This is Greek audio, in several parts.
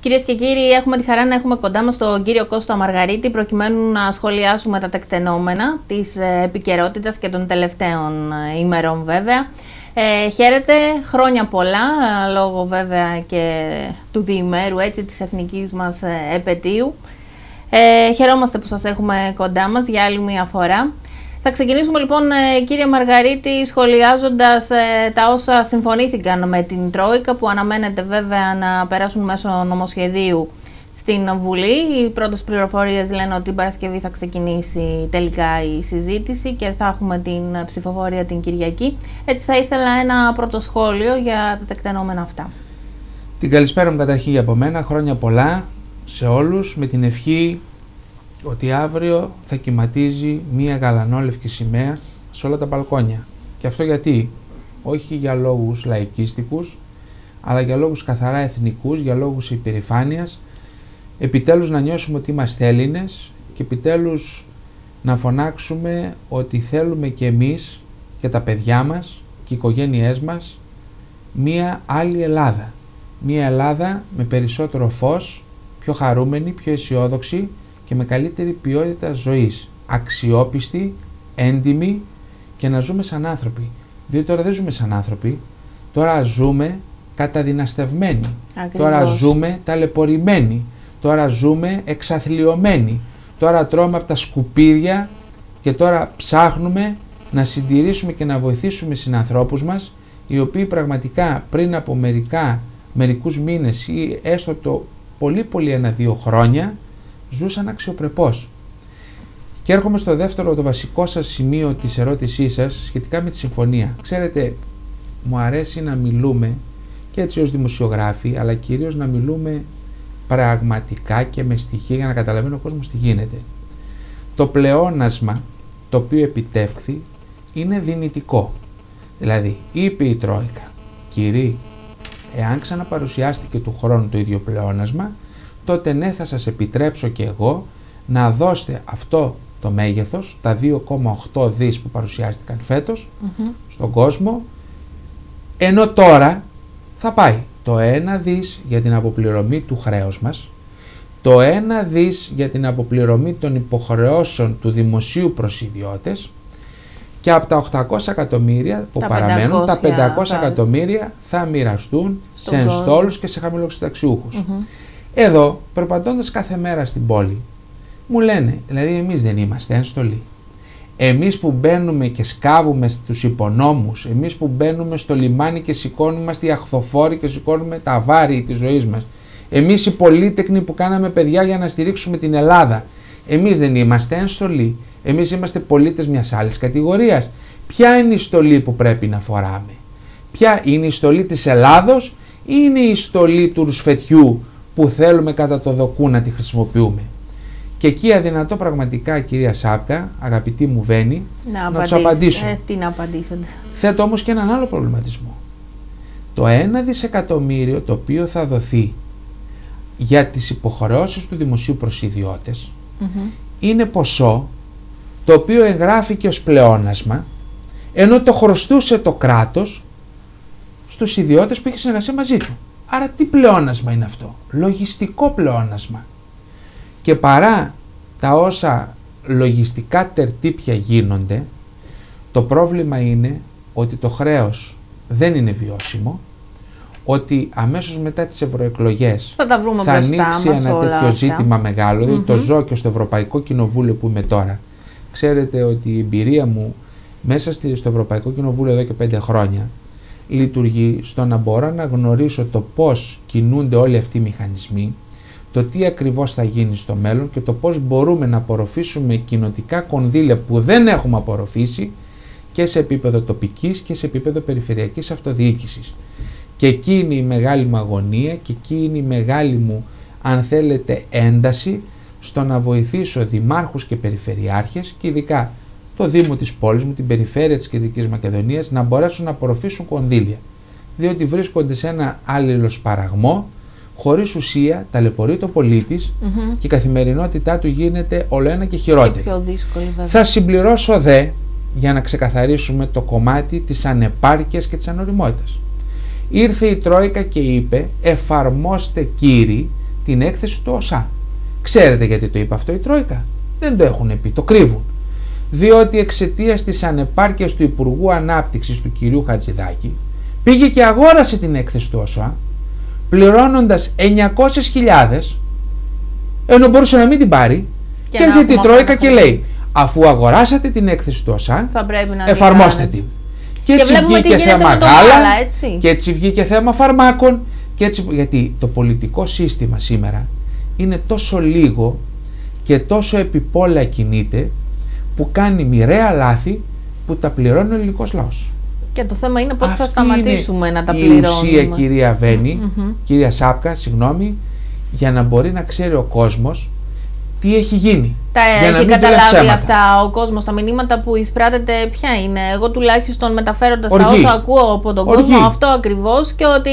Κυρίες και κύριοι, έχουμε τη χαρά να έχουμε κοντά μας τον κύριο Κώστα Μαργαρίτη, προκειμένου να σχολιάσουμε τα τεκτενόμενα της ε, επικαιρότητας και των τελευταίων ε, ημερών, βέβαια. Ε, χαίρετε, χρόνια πολλά, λόγω βέβαια και του διημέρου, έτσι, της εθνικής μας ε, επαιτίου. Ε, χαιρόμαστε που σας έχουμε κοντά μας για άλλη μια φορά. Θα ξεκινήσουμε λοιπόν ε, κύριε Μαργαρίτη σχολιάζοντας ε, τα όσα συμφωνήθηκαν με την Τρόικα που αναμένεται βέβαια να περάσουν μέσω νομοσχεδίου στην Βουλή. Οι πρώτες πληροφορίες λένε ότι την Παρασκευή θα ξεκινήσει τελικά η συζήτηση και θα έχουμε την ψηφοφορία την Κυριακή. Έτσι θα ήθελα ένα πρώτο σχόλιο για τα τεκτενόμενα αυτά. Την καλησπέρα μου καταρχήν από μένα, χρόνια πολλά σε όλους με την ευχή ότι αύριο θα κυματίζει μία γαλανόλευκη σημαία σε όλα τα μπαλκόνια. Και αυτό γιατί, όχι για λόγους λαϊκίστικους, αλλά για λόγους καθαρά εθνικούς, για λόγους υπερηφάνειας, επιτέλους να νιώσουμε ότι είμαστε Έλληνες και επιτέλους να φωνάξουμε ότι θέλουμε και εμείς και τα παιδιά μας και οι οικογένειές μας μία άλλη Ελλάδα. Μία Ελλάδα με περισσότερο φως, πιο χαρούμενη, πιο αισιόδοξη, και με καλύτερη ποιότητα ζωής, αξιόπιστη, έντιμη και να ζούμε σαν άνθρωποι. Διότι τώρα δεν ζούμε σαν άνθρωποι, τώρα ζούμε καταδυναστευμένοι, τώρα ζούμε ταλαιπωρημένοι, τώρα ζούμε εξαθλειωμένοι, τώρα τρώμε από τα σκουπίδια και τώρα ψάχνουμε να συντηρήσουμε και να βοηθήσουμε συνανθρώπους μας οι οποίοι πραγματικά πριν από μερικά, μερικούς μήνες ή έστω το πολύ πολύ ένα-δύο χρόνια ζούσαν αξιοπρεπώς. Και έρχομαι στο δεύτερο, το βασικό σας σημείο της ερώτησής σας σχετικά με τη συμφωνία. Ξέρετε, μου αρέσει να μιλούμε και έτσι ως δημοσιογράφοι, αλλά κυρίως να μιλούμε πραγματικά και με στοιχεία για να καταλαβαίνει ο κόσμος τι γίνεται. Το πλεόνασμα το οποίο επιτεύχθη είναι δυνητικό. Δηλαδή, είπε η Τρόικα, κύριοι, εάν ξαναπαρουσιάστηκε του χρόνου το ίδιο πλεόνασμα, τότε ναι θα σας επιτρέψω και εγώ να δώσετε αυτό το μέγεθος, τα 2,8 δις που παρουσιάστηκαν στον κόσμο, ενώ τώρα θα πάει το 1 δις για την αποπληρωμή του χρέους μας, το 1 δις για την αποπληρωμή των υποχρεώσεων του δημοσίου προς ιδιώτες και από τα 800 εκατομμύρια που παραμένουν, τα 500 εκατομμύρια θα μοιραστούν σε ενστόλους και σε χαμηλοξυνταξιούχους. Εδώ, περπατώντας κάθε μέρα στην πόλη, μου λένε, δηλαδή εμείς δεν είμαστε ένστολοι. Εμείς που μπαίνουμε και σκάβουμε στους υπονόμους, εμείς που μπαίνουμε στο λιμάνι και σηκώνουμε στη αχθοφόρη και σηκώνουμε τα βάρη της ζωής μας, εμείς οι πολίτεκνοι που κάναμε παιδιά για να στηρίξουμε την Ελλάδα, εμείς δεν είμαστε ένστολοι, εμείς είμαστε πολίτες μιας άλλης κατηγορίας. Ποια είναι η στολή που πρέπει να φοράμε, ποια είναι η στολή της Ελλάδος ή είναι η στολή του ρουσφετιού που θέλουμε κατά το δοκού να τη χρησιμοποιούμε. Και εκεί αδυνατό πραγματικά κυρία Σάπκα, αγαπητή μου Βένη, να, να τους απαντήσω. Ε, τι να απαντήσετε. Θέτω όμως και έναν άλλο προβληματισμό. Το 1 δισεκατομμύριο το οποίο θα δοθεί για τις υποχρεώσεις του δημοσίου προς ιδιώτες είναι ποσό το οποίο εγγράφηκε ως πλεόνασμα ενώ το χρωστούσε το κράτος στους ιδιώτες που είχε συνεργασία μαζί του. Άρα τι πλεόνασμα είναι αυτό; Λογιστικό πλεόνασμα. Και παρά τα όσα λογιστικά τερτύπια γίνονται, το πρόβλημα είναι ότι το χρέος δεν είναι βιώσιμο, ότι αμέσως μετά τις ευρωεκλογές θα, τα θα ανοίξει ένα τέτοιο ζήτημα μεγάλο, το ζω και στο Ευρωπαϊκό Κοινοβούλιο που είμαι τώρα. Ξέρετε ότι η εμπειρία μου μέσα στο Ευρωπαϊκό Κοινοβούλιο εδώ και πέντε χρόνια λειτουργεί στο να μπορώ να γνωρίσω το πώς κινούνται όλοι αυτοί οι μηχανισμοί, το τι ακριβώς θα γίνει στο μέλλον και το πώς μπορούμε να απορροφήσουμε κοινοτικά κονδύλια που δεν έχουμε απορροφήσει και σε επίπεδο τοπικής και σε επίπεδο περιφερειακής αυτοδιοίκησης. Και εκεί είναι η μεγάλη μου αγωνία και εκεί είναι η μεγάλη μου, αν θέλετε, ένταση στο να βοηθήσω δημάρχους και περιφερειάρχες και ειδικά το Δήμο της πόλης μου, την περιφέρεια της Κεντρικής Μακεδονίας, να μπορέσουν να απορροφήσουν κονδύλια. Διότι βρίσκονται σε ένα άλληλο σπαραγμό, χωρίς ουσία, ταλαιπωρεί το πολίτης mm-hmm. και η καθημερινότητά του γίνεται όλο ένα και χειρότερη. Και πιο δύσκολη, βέβαια. Θα συμπληρώσω δε για να ξεκαθαρίσουμε το κομμάτι της ανεπάρκειας και της ανοριμότητας. Ήρθε η Τρόικα και είπε εφαρμόστε κύριοι την έκθεση του ΟΣΑ. Ξέρετε γιατί το είπε αυτό η Τρόικα; Δεν το έχουν πει, το κρύβουν. Διότι εξαιτίας της ανεπάρκειας του Υπουργού Ανάπτυξης του κυρίου Χατζηδάκη πήγε και αγόρασε την έκθεση του ΟΣΑ πληρώνοντας 900.000 ενώ μπορούσε να μην την πάρει και, και έρχεται η Τρόικα και λέει αφού αγοράσατε την έκθεση του ΟΣΑ θα πρέπει να εφαρμόστε την. Και έτσι και βγήκε θέμα γάλα έτσι. και έτσι βγήκε θέμα φαρμάκων και έτσι, γιατί το πολιτικό σύστημα σήμερα είναι τόσο λίγο και τόσο επιπόλαια κινείται που κάνει μοιραία λάθη που τα πληρώνει ο ελληνικός λαός. Και το θέμα είναι πότε θα σταματήσουμε να τα πληρώνουμε. Η ουσία κυρία Βένη, κυρία Σάπκα, συγγνώμη, για να μπορεί να ξέρει ο κόσμος τι έχει γίνει. Τα έχει καταλάβει αυτά ο κόσμος, τα μηνύματα που εισπράττετε ποια είναι; Εγώ τουλάχιστον μεταφέροντας τα όσα ακούω από τον κόσμο, αυτό ακριβώς και ότι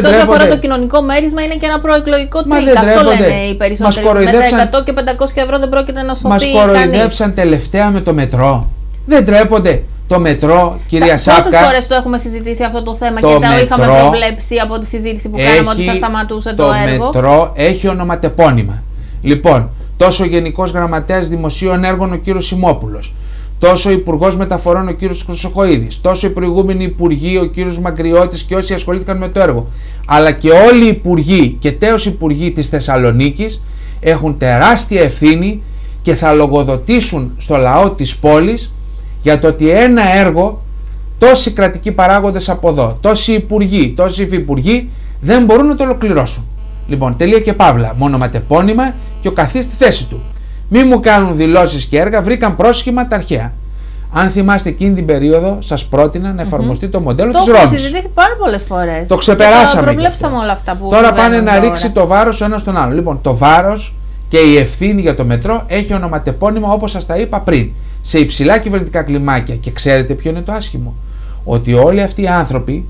σε ό,τι αφορά το κοινωνικό μέρισμα είναι και ένα προεκλογικό τρικ. Αυτό λένε οι περισσότεροι. Με τα 100 και 500 ευρώ δεν πρόκειται να σωθεί. Μας κοροϊδέψαν τελευταία με το μετρό. Δεν ντρέπονται. Το μετρό, κυρία Σάκα. Πόσες φορές το έχουμε συζητήσει αυτό το θέμα το και το είχαμε προβλέψει από τη συζήτηση που κάναμε ότι θα σταματούσε το, το έργο; Το μετρό έχει ονοματεπώνυμα. Λοιπόν, τόσο ο Γενικός Γραμματέας Δημοσίων Έργων ο κύριος Σιμόπουλος, τόσο ο Υπουργός Μεταφορών ο κύριος Χρυσοχοίδης, τόσο οι προηγούμενοι υπουργοί, ο κύριος Μακριώτη και όσοι ασχολήθηκαν με το έργο, αλλά και όλοι οι υπουργοί και τέος υπουργοί της Θεσσαλονίκης έχουν τεράστια ευθύνη και θα λογοδοτήσουν στο λαό της πόλης για το ότι ένα έργο τόσοι κρατικοί παράγοντες από εδώ, τόσοι υπουργοί, τόσοι υφυπουργοί δεν μπορούν να το ολοκληρώσουν. Λοιπόν, τελεία και παύλα. Μόνο ματεπώνυμα και ο καθής στη θέση του. Μη μου κάνουν δηλώσεις και έργα, βρήκαν πρόσχημα τα αρχαία. Αν θυμάστε εκείνη την περίοδο, σας πρότεινα να εφαρμοστεί το μοντέλο της Ρώμης. Το έχουμε συζητήσει πάρα πολλές φορές. Το ξεπεράσαμε. Το προβλέψαμε όλα αυτά που Τώρα πάνε να ρίξει το βάρος ο ένας στον άλλο. Λοιπόν, το βάρος και η ευθύνη για το μετρό έχει ονοματεπώνυμα όπως σας τα είπα πριν. Σε υψηλά κυβερνητικά κλιμάκια. Και ξέρετε ποιο είναι το άσχημο; Ότι όλοι αυτοί οι άνθρωποι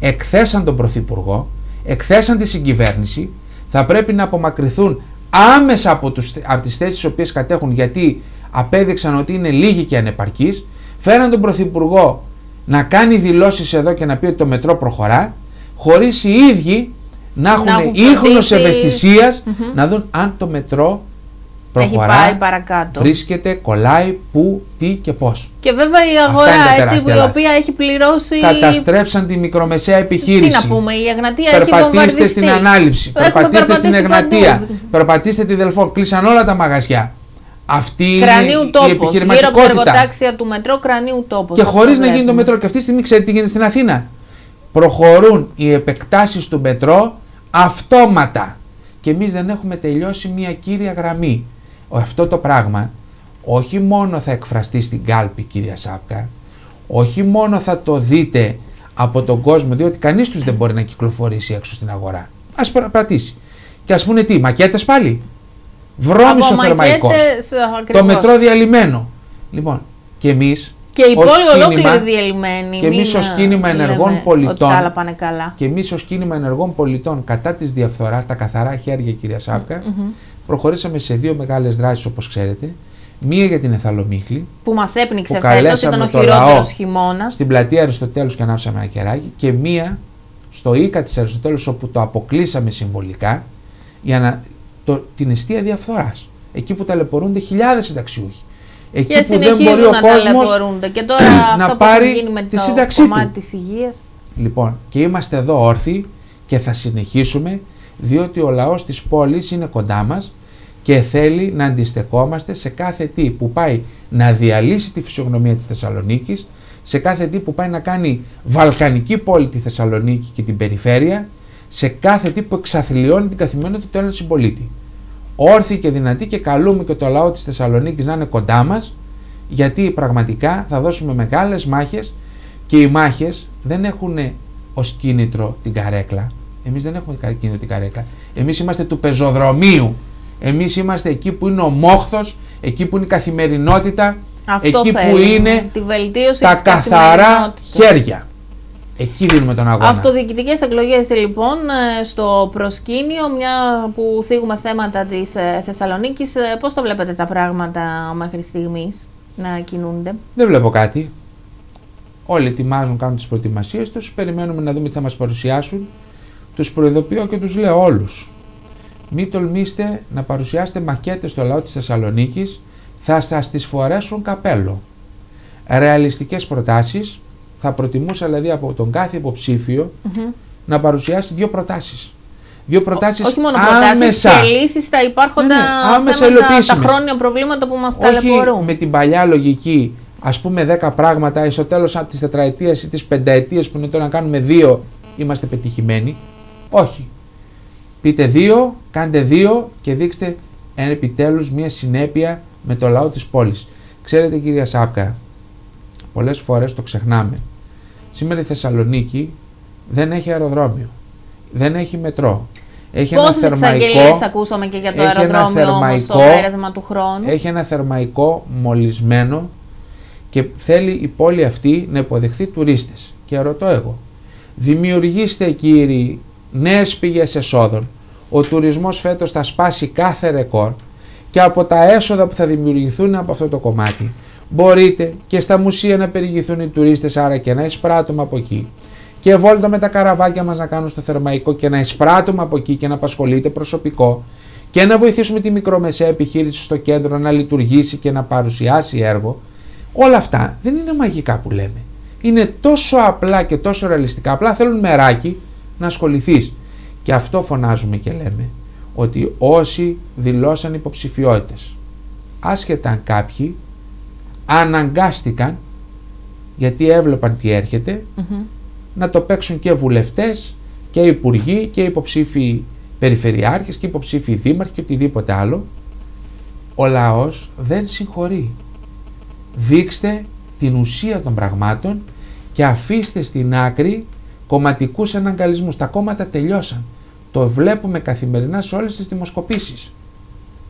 εκθέσαν τον Πρωθυπουργό, εκθέσαν τη συγκυβέρνηση, θα πρέπει να απομακρυνθούν άμεσα από, τους, από τις θέσεις τις οποίες κατέχουν γιατί απέδειξαν ότι είναι λίγοι και ανεπαρκείς, φέραν τον Πρωθυπουργό να κάνει δηλώσεις εδώ και να πει ότι το μετρό προχωρά, χωρίς οι ίδιοι να έχουν, έχουν ίχνος να δουν αν το μετρό προχωρά, έχει πάει παρακάτω. βρίσκεται, κολλάει, πού, τι και πώς. Και βέβαια η αγορά έτσι, η οποία έχει πληρώσει. Καταστρέψαν τη μικρομεσαία επιχείρηση. Τι να πούμε, η Εγνατία Περπατήστε έχει στην ανάληψη. Περπατήστε στην Εγνατία. Περπατήστε τη Δελφό. Κλείσαν όλα τα μαγαζιά. Αυτή κρανίου είναι τόπος, η επιχειρηματικότητα. Γύρω από την εργοτάξια του μετρό, κρανίου τόπος. Και χωρίς να γίνει το μετρό. Και αυτή τη στιγμή ξέρετε τι γίνεται στην Αθήνα. Προχωρούν οι επεκτάσεις του μετρό αυτόματα. Και εμείς δεν έχουμε τελειώσει μια κύρια γραμμή αυτό το πράγμα όχι μόνο θα εκφραστεί στην κάλπη κυρία Σάπκα, όχι μόνο θα το δείτε από τον κόσμο, διότι κανείς τους δεν μπορεί να κυκλοφορήσει έξω στην αγορά. Ας πρατήσει. Και ας πούνε τι, μακέτες πάλι. Βρώμης ο θερμαϊκός. Το μετρό διαλυμένο. Λοιπόν, και εμείς και η πόλη ολόκληρη διαλυμένη. Και εμείς ως κίνημα ενεργών πολιτών. Ότι πάνε καλά. Και εμείς ως κίνημα ενεργών πολιτών κατά της διαφθοράς, τα καθαρά χέρια, κυρία Σάπκα, προχωρήσαμε σε δύο μεγάλες δράσεις όπως ξέρετε. Μία για την Εθαλομίχλη. Που μας έπνιξε φέτος, ήταν ο χειρότερος χειμώνας. Στην πλατεία Αριστοτέλους και ανάψαμε ένα κεράκι. Και μία στο Ίκα της Αριστοτέλους, όπου το αποκλείσαμε συμβολικά για να, το, την αιστεία διαφθοράς. Εκεί που ταλαιπωρούνται χιλιάδες συνταξιούχοι. Εκεί και που δεν μπορεί ο κόσμος και τώρα να αυτό πάρει γίνει με τη το σύνταξή κομμάτι της υγείας. Λοιπόν, και είμαστε εδώ όρθιοι και θα συνεχίσουμε διότι ο λαός της πόλης είναι κοντά μας και θέλει να αντιστεκόμαστε σε κάθε τι που πάει να διαλύσει τη φυσιογνωμία της Θεσσαλονίκης, σε κάθε τι που πάει να κάνει βαλκανική πόλη τη Θεσσαλονίκη και την περιφέρεια, σε κάθε τι που εξαθλιώνει την καθημερινότητα του Έλληνα συμπολίτη. Όρθιοι και δυνατοί και καλούμε και το λαό της Θεσσαλονίκης να είναι κοντά μας, γιατί πραγματικά θα δώσουμε μεγάλες μάχες και οι μάχες δεν έχουν ως κίνητρο την καρέκλα. Εμείς δεν έχουμε κίνητρο την καρέκλα. Εμείς είμαστε του πεζοδρομίου εμείς είμαστε εκεί που είναι ο μόχθος, εκεί που είναι η καθημερινότητα, Αυτό εκεί που είναι τη βελτίωση τα καθαρά χέρια. Εκεί δίνουμε τον αγώνα. Αυτοδιοικητικές εκλογές λοιπόν ε, στο προσκήνιο, μια που θίγουμε θέματα της ε, Θεσσαλονίκης. Ε, Πώς το βλέπετε τα πράγματα μέχρι στιγμής να κινούνται, Δεν βλέπω κάτι. Όλοι ετοιμάζουν, κάνουν τις προετοιμασίες τους. Περιμένουμε να δούμε τι θα μας παρουσιάσουν. Τους προειδοποιώ και τους λέω όλους μην τολμήστε να παρουσιάσετε μακέτες στο λαό της Θεσσαλονίκης, θα σας τις φορέσουν καπέλο. Ρεαλιστικές προτάσεις, θα προτιμούσα δηλαδή από τον κάθε υποψήφιο να παρουσιάσει δύο προτάσεις. Δύο προτάσεις όχι μόνο άμεσα. προτάσεις και λύσεις στα υπάρχοντα Ναι, ναι, άμεσα θέματα, τα υλοποιήσιμες. χρόνια προβλήματα που μας Όχι ταλαιπωρούν. με την παλιά λογική, ας πούμε 10 πράγματα, ή στο τέλος της τετραετίας ή της πενταετίας που είναι τώρα να κάνουμε δύο, είμαστε πετυχημένοι. Όχι. Πείτε δύο, κάντε δύο και δείξτε ένα επιτέλους μια συνέπεια με το λαό της πόλης. Ξέρετε κυρία Σάπκα, πολλές φορές το ξεχνάμε. Σήμερα η Θεσσαλονίκη δεν έχει αεροδρόμιο, δεν έχει μετρό. Έχει ένα Πόσες θερμαϊκό, εξαγγελίες ακούσαμε και για το έχει ένα αεροδρόμιο όμως στο θερμαϊκό- πέρασμα του χρόνου. έχει ένα θερμαϊκό μολυσμένο και θέλει η πόλη αυτή να υποδεχθεί τουρίστες. Και ρωτώ εγώ, δημιουργήστε κύριοι νέες πηγές εσόδων. Ο τουρισμός φέτος θα σπάσει κάθε ρεκόρ και από τα έσοδα που θα δημιουργηθούν από αυτό το κομμάτι μπορείτε και στα μουσεία να περιηγηθούν οι τουρίστες άρα και να εισπράττουμε από εκεί και βόλτα με τα καραβάκια μας να κάνουν στο θερμαϊκό και να εισπράττουμε από εκεί και να απασχολείται προσωπικό και να βοηθήσουμε τη μικρομεσαία επιχείρηση στο κέντρο να λειτουργήσει και να παρουσιάσει έργο. Όλα αυτά δεν είναι μαγικά που λέμε. Είναι τόσο απλά και τόσο ρεαλιστικά. Απλά θέλουν μεράκι να ασχοληθείς. Και αυτό φωνάζουμε και λέμε. Ότι όσοι δηλώσαν υποψηφιότητες, άσχετα αν κάποιοι αναγκάστηκαν, γιατί έβλεπαν τι έρχεται, Μμμ. να το παίξουν και βουλευτές και υπουργοί και υποψήφοι περιφερειάρχες και υποψήφοι δήμαρχοι και οτιδήποτε άλλο. Ο λαός δεν συγχωρεί. Δείξτε την ουσία των πραγμάτων και αφήστε στην άκρη κομματικούς εναγκαλισμούς. Τα κόμματα τελειώσαν. Το βλέπουμε καθημερινά σε όλες τις δημοσκοπήσεις.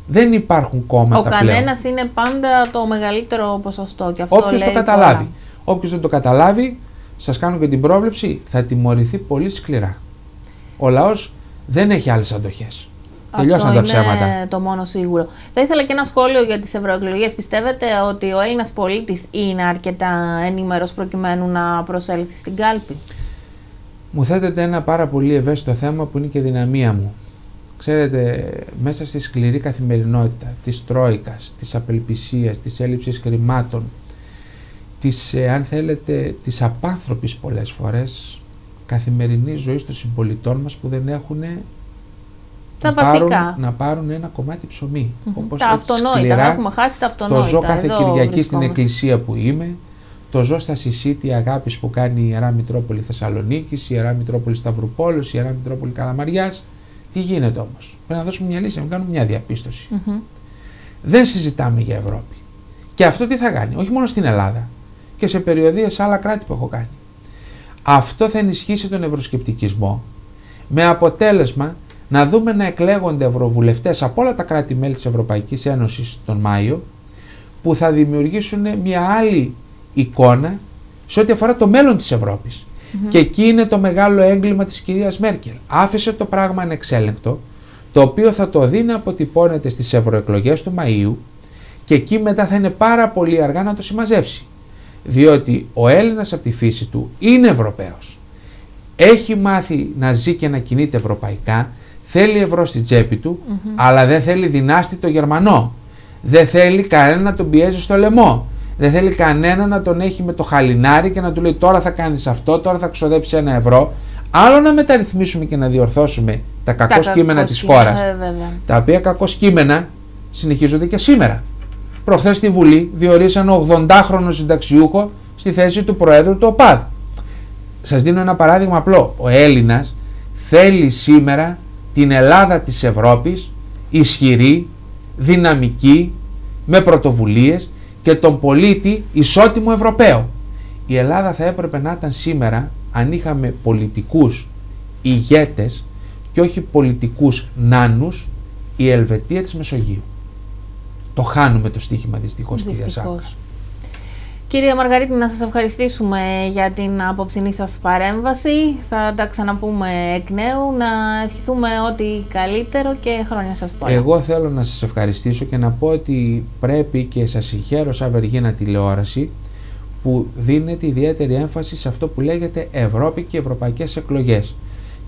Δεν υπάρχουν κόμματα Ο πλέον. κανένας είναι πάντα το μεγαλύτερο ποσοστό. Και αυτό Όποιος λέει το καταλάβει. πολλά. Όποιος δεν το καταλάβει, σας κάνω και την πρόβλεψη, θα τιμωρηθεί πολύ σκληρά. Ο λαός δεν έχει άλλες αντοχές. Τελειώσαν Αυτό τα ψέματα. είναι το μόνο σίγουρο. Θα ήθελα και ένα σχόλιο για τις ευρωεκλογές. Πιστεύετε ότι ο Έλληνας πολίτης είναι αρκετά ενήμερος προκειμένου να προσέλθει στην κάλπη; Μου θέτεται ένα πάρα πολύ ευαίσθητο θέμα που είναι και δυναμία μου. Ξέρετε, μέσα στη σκληρή καθημερινότητα της τρόικας, της απελπισίας, της έλλειψης χρημάτων, της, ε, αν θέλετε, της απάνθρωπης πολλές φορές καθημερινής ζωής των συμπολιτών μας που δεν έχουν Τα να πάρουν, βασικά. να πάρουν ένα κομμάτι ψωμί. Μμμ. Όπως Τα έτσι αυτονόητα. σκληρά να έχουμε χάσει τα αυτονόητα. το ζω κάθε Εδώ Κυριακή στην βρισκόμαστε. εκκλησία που είμαι. Το ζω στα συσίτια αγάπης που κάνει η Ιερά Μητρόπολη Θεσσαλονίκης, η Ιερά Μητρόπολη Σταυρουπόλος, η Ιερά Μητρόπολη Καλαμαριάς. Τι γίνεται όμως; Πρέπει να δώσουμε μια λύση, να μην κάνουμε μια διαπίστωση. Μμμ. Δεν συζητάμε για Ευρώπη. Και αυτό τι θα κάνει, όχι μόνο στην Ελλάδα, και σε περιοδίες σε άλλα κράτη που έχω κάνει. Αυτό θα ενισχύσει τον ευρωσκεπτικισμό με αποτέλεσμα να δούμε να εκλέγονται ευρωβουλευτές από όλα τα κράτη-μέλη της Ευρωπαϊκής Ένωσης τον Μάιο που θα δημιουργήσουν μια άλλη εικόνα σε ό,τι αφορά το μέλλον της Ευρώπης. Και εκεί είναι το μεγάλο έγκλημα της κυρίας Μέρκελ. Άφησε το πράγμα ανεξέλεγκτο, το οποίο θα το δει να αποτυπώνεται στις ευρωεκλογές του Μαΐου και εκεί μετά θα είναι πάρα πολύ αργά να το συμμαζέψει. Διότι ο Έλληνας από τη φύση του είναι Ευρωπαίος. Έχει μάθει να ζει και να κινείται ευρωπαϊκά, θέλει ευρώ στην τσέπη του, αλλά δεν θέλει δυνάστη το Γερμανό. Δεν θέλει κανένα να τον πιέζει στο λαιμό. Δεν θέλει κανένα να τον έχει με το χαλινάρι και να του λέει τώρα θα κάνεις αυτό, τώρα θα ξοδέψει ένα ευρώ. Άλλο να μεταρρυθμίσουμε και να διορθώσουμε τα κακό Τα κείμενα κακό της κείμενα, χώρας ε, βέβαια. τα οποία κακό κείμενα συνεχίζονται και σήμερα. Προχθές στη Βουλή διορίσαν 80χρονο συνταξιούχο στη θέση του Προέδρου του ΟΠΑΔ. Σας δίνω ένα παράδειγμα απλό. Ο Έλληνας θέλει σήμερα την Ελλάδα της Ευρώπης ισχυρή, δυναμική, με πρωτοβουλίες και τον πολίτη ισότιμο Ευρωπαίο. Η Ελλάδα θα έπρεπε να ήταν σήμερα αν είχαμε πολιτικούς ηγέτες και όχι πολιτικούς νάνους η Ελβετία της Μεσογείου. Το χάνουμε το στοίχημα δυστυχώς, κυρία Σάκα. Δυστυχώς. Κύριε Μαργαρίτη, να σας ευχαριστήσουμε για την απόψινή σας παρέμβαση. Θα τα ξαναπούμε εκ νέου. Να ευχηθούμε ό,τι καλύτερο και χρόνια σας πολλά. Εγώ θέλω να σας ευχαριστήσω και να πω ότι πρέπει και σας συγχαίρω σαν Βεργίνα τηλεόραση που δίνεται ιδιαίτερη έμφαση σε αυτό που λέγεται Ευρώπη και Ευρωπαϊκές εκλογές.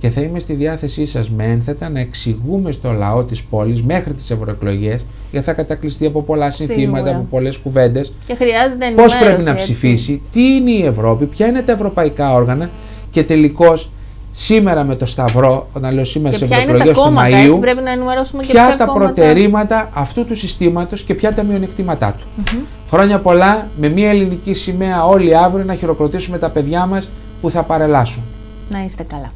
Και θα είμαι στη διάθεσή σας με ένθετα να εξηγούμε στο λαό της πόλης μέχρι τις ευρωεκλογές γιατί θα κατακλειστεί από πολλά Σίγουρα. συνθήματα, από πολλές κουβέντες Και χρειάζεται πώς ενημέρωση. πρέπει να έτσι. ψηφίσει, τι είναι η Ευρώπη, ποια είναι τα ευρωπαϊκά όργανα και τελικώς σήμερα με το Σταυρό, όταν λέω σήμερα Και στις ποια είναι τα ευρωεκλογές του κόμματα, έτσι Μαΐου, πρέπει να ενημερώσουμε και ποια ποια τα κόμματα. προτερήματα αυτού του συστήματος και ποια τα μειονεκτήματά του. Χρόνια πολλά, με μια ελληνική σημαία όλοι αύριο να χειροκροτήσουμε τα παιδιά μας που θα παρελάσουν. Να είστε καλά.